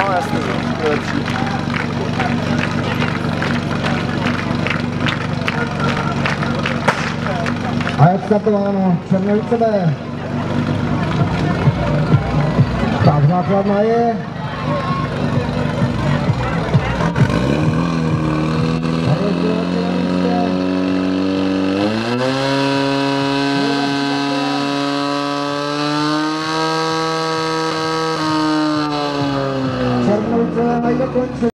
No jasně, to je lepší. A je startováno Černovice B. Tak základna je. A je mas eu condicionei.